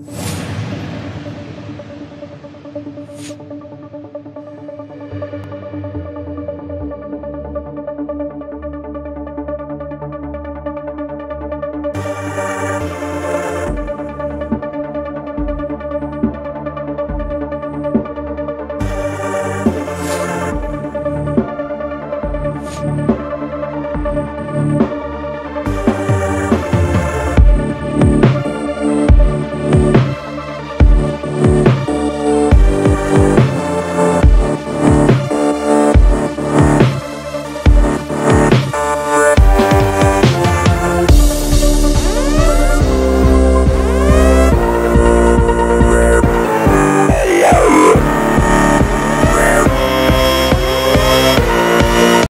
you.